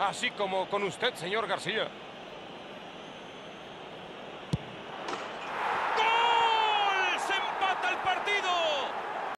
así como con usted, señor García.